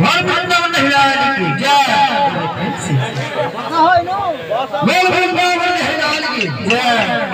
वृंदावन हिलाज की जय बोल वृंदावन हिलाज की जय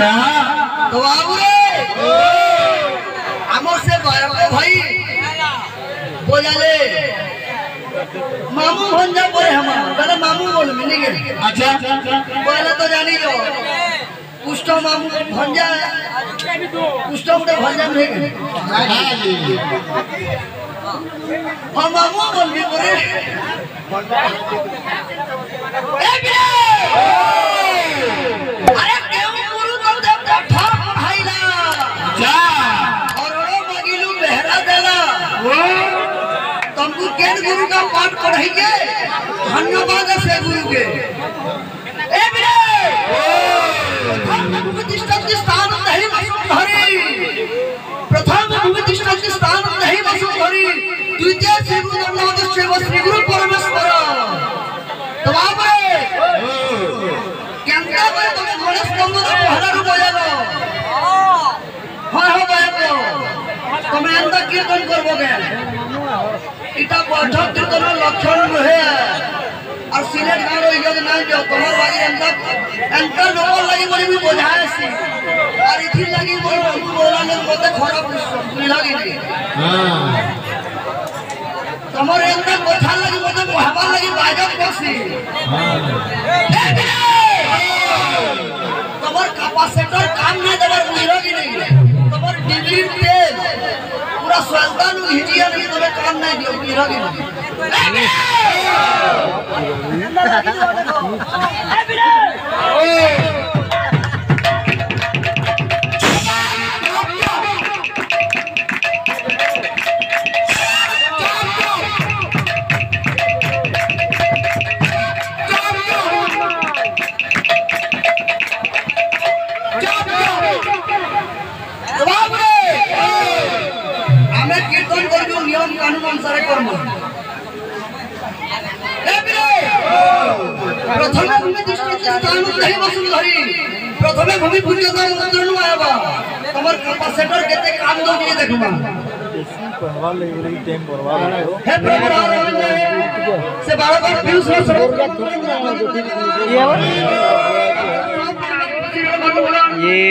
अच्छा। तो बाबू रे। हमो से भाई। बोले मामू भंजा बोले हम पहले मामू बोल मिली के अच्छा। पहले तो जानी जो कुछ तो मामू भंजा कुछ तो तो भंजा नहीं हम मामू बोल भी बोले। ए बिरे तुमको गुरु का पाठ पढ़ाइए। धन्यवाद से गुरु के प्रथम प्रतिष्ठा के स्थान नहीं वसुंधरी। द्वितीय श्री गुरु नमोद शिव श्री गुरु परमेश्वर। तो आप केंद्र में तुम गणेश नंबर पहला रूप हो जालो তুমি এত কীর্তন করব কেন? এটা বৈঠক কীর্তনের লক্ষণ নহে আর সিলেট গাঁর ওই যদি নাই যাও তোমার বাড়ি এমতা এমতা লোক লাগি বলে আমি বোঝাই আছি। আর ইথি লাগি বলে বন্ধু বলানোর মধ্যে খরাপ নাকি हाँ তোমার এমতা কথা লাগি মধ্যে বহাবার লাগি বাজক বসি তোমার ক্যাপাসিটর কাম না দেবার বুঝলো কি নাকি তোমার ডিগ্রির তেল পুরা সন্তান হিজিয়া নাকি তুমি কাম নাই দিও বুঝলো কি নাকি বাবরে ପ୍ରଥମେ ଭୂମି ଦୃଷ୍ଟି ସ୍ଥାନ ଦେଇ ବସୁ ଧରି ପ୍ରଥମେ ଭୂମି ପୂଜ୍ୟତା ମନ୍ଦିର ନୁ ଆଇବା ତମର କାପାସିଟର କେତେ କାମ ଦଉଛି ଦେଖବା ହେ ପ୍ରଭୁ ରାମ ସେ ବାଳକ ପିୟୁଷ ये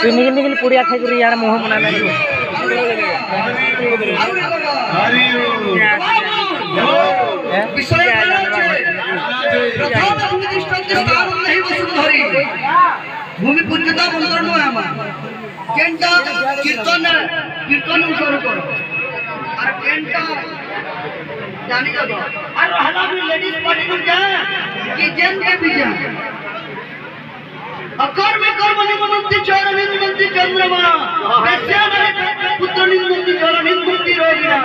তুই নিগিল নিগিল পুড়িয়া খাই করি ইয়ার মোহ মনা নাই ভূমি পূজ্যতা মন্দির নয় আমার কেনটা কীর্তন কীর্তন অনুসরণ করো আর কেনটা জানি যাবো আর হলা भी लेडीज पार्टी में जाए कि जेन के भी जाए अकर में कर्म निमंति चोर निमंति चंद्रमा वैश्या नरे पुत्र निमंति चोर निमंति रोगिना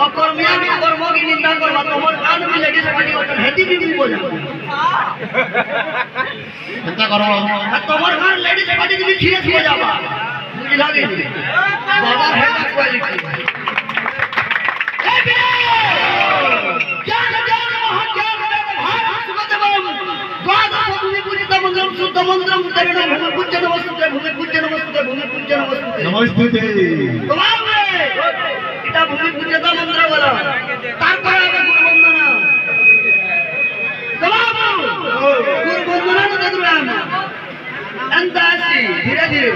और कर्मिया के कर्मों की निंदा करना तो हमारे कान में लगे सकती हो हेती भी भी बोला चिंता करो तुम्हारे घर लेडी सकती की भी खीरत हो जावा मुझे लगे बाबा है ना क्वालिटी ज्ञान ज्ञान महाज्ञान भाव सुगतम द्वादश भूमि पूजित मंगलम शुद्ध मंत्रम तरणम भूमि पूज्य नमस्ते भूमि पूज्य नमस्ते भूमि पूज्य नमस्ते नमस्ते तुम्हारे এটা ভূমি পূজা মন্ত্র বলো তারপরে আবার গুরু বন্দনা গুরু বন্দনা তো দেখুন এন্তা আসি ধীরে ধীরে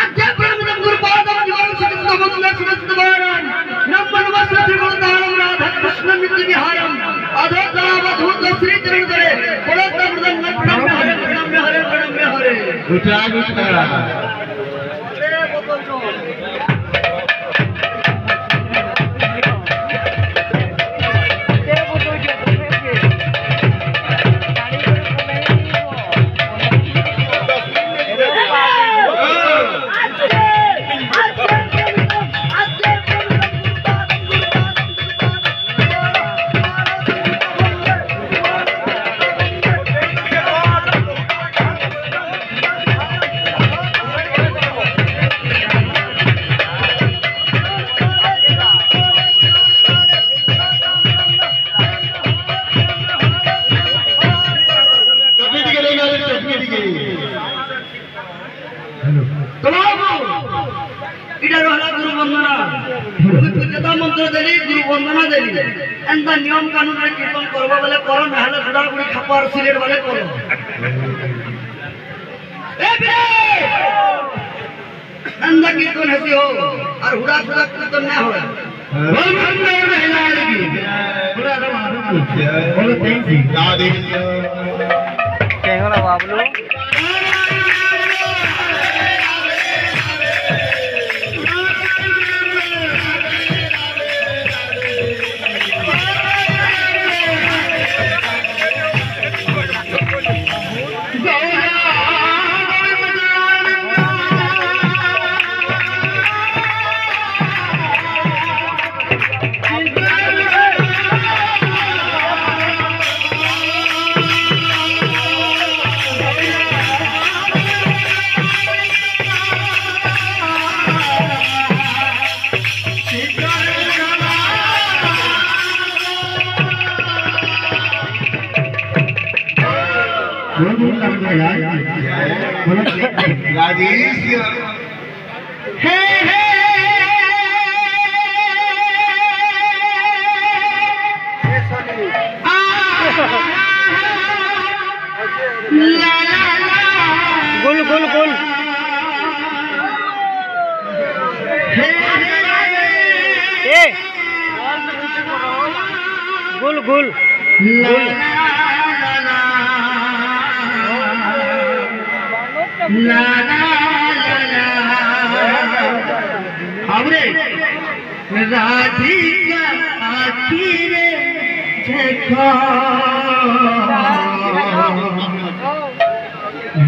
అధ్యాపనం గురు పాదం జ్ఞానం సుఖిత మందులే సుఖిత వారం నమ్మన వస్త్ర త్రిగుణదానం రాధ కృష్ణ మిత్ర విహారం అధోతావధూత శ్రీ చరణదరే పురోత్తమృతం నట్నం హరే ప్రణమ్య హరే ప్రణమ్య హరే గుటా గుటా ଏନ୍ତା ନିୟମ କାନୁନରେ କୀର୍ତ୍ତନ କରବ ବୋଲେ କର ନହେଲେ ବୁଢା ବୁଢୀ ଖାପାର ସିଲେଟ ବୋଲେ କର ଏ ବିରେ! ଏନ୍ତା କୀର୍ତ୍ତନ ହେସି ହୋ আর হুড়া ফুড়া কীর্তন না হয় কেহলা বাবলু गुल गुल गुल ए गुल गुल गुल हमरे রাধিকা আখিরে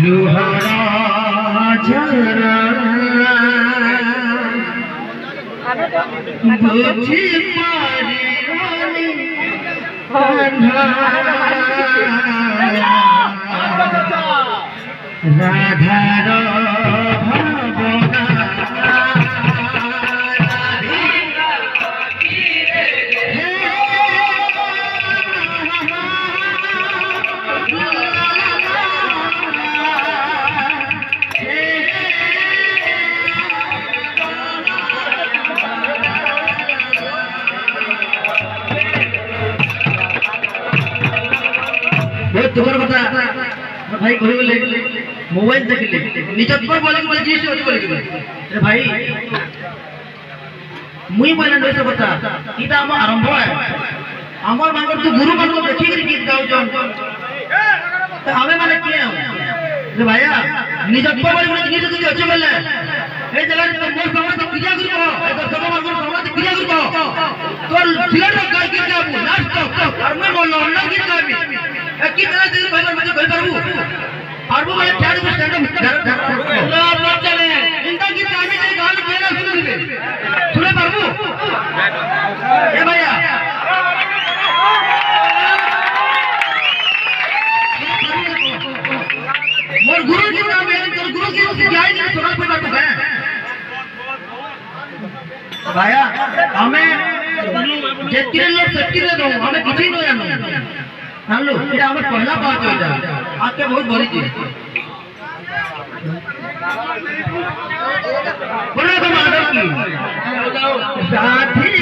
লুহারা ঝরা বুঝি পারি রাধার গেলে মোবাইল দেখিলে নিজতকৈ বলে বলে জিনিস হতে বলে রে ভাই মুই বলে নইছে কথা এটা আমার আরম্ভ হয় আমার মাঙ্গর তো গুরু মাঙ্গর দেখি গীত গাওজন তো আমি মানে কি রে ভাইয়া নিজতকৈ বলে বলে জিনিস যদি আছে বলে এই জায়গায় তোর মোর সমাজ ক্রিয়া করিব তোর সমাজ মাঙ্গর সমাজ ক্রিয়া করিব তোর জিলার গাই কি গাবু নাচ তো আর মই বললাম না কি গাবি কি তারা দিন ভাই মুঝে কই পারবু ಬಾಬು ಮನೆ ಚಾಡಿ ಬಿಡ್ತಾರೆ ಎಲ್ಲ ಮಾಡ್ತಾನೆ ಇಂದಾಗಿ ಕಾಮಿ ಕೈ ಗಾಲ್ ಕೇಳ ಸುನಿದೆ ಸುನೆ ಬಾಬು ಏ ಭಯ್ಯ मोर गुरु जी का मेरे गुरु गुरु जी की जाय जी सुना पे बात है? भाया हमें जेतिरे लोग सच्ची दे दो हमें किसी को या नहीं जानो हेलो ये हमें पहला बात हो जाए आपके बहुत बड़ी चीज़। बोलो तो माधव की। साथी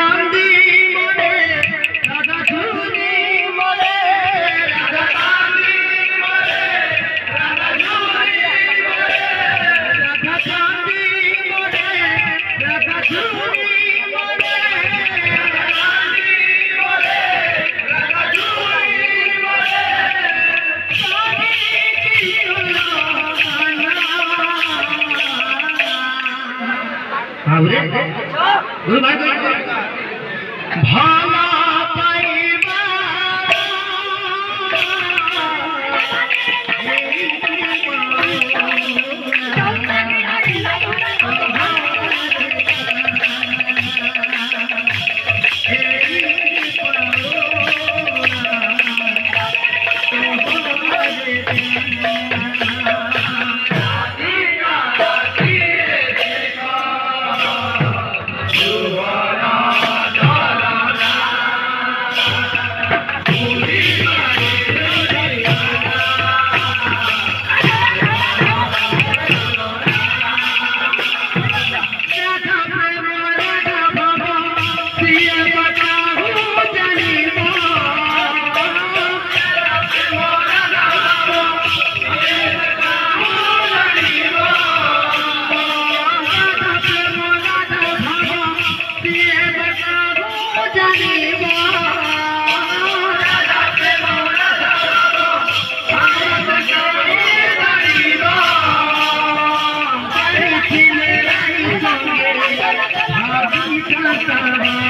ভারত Thank you.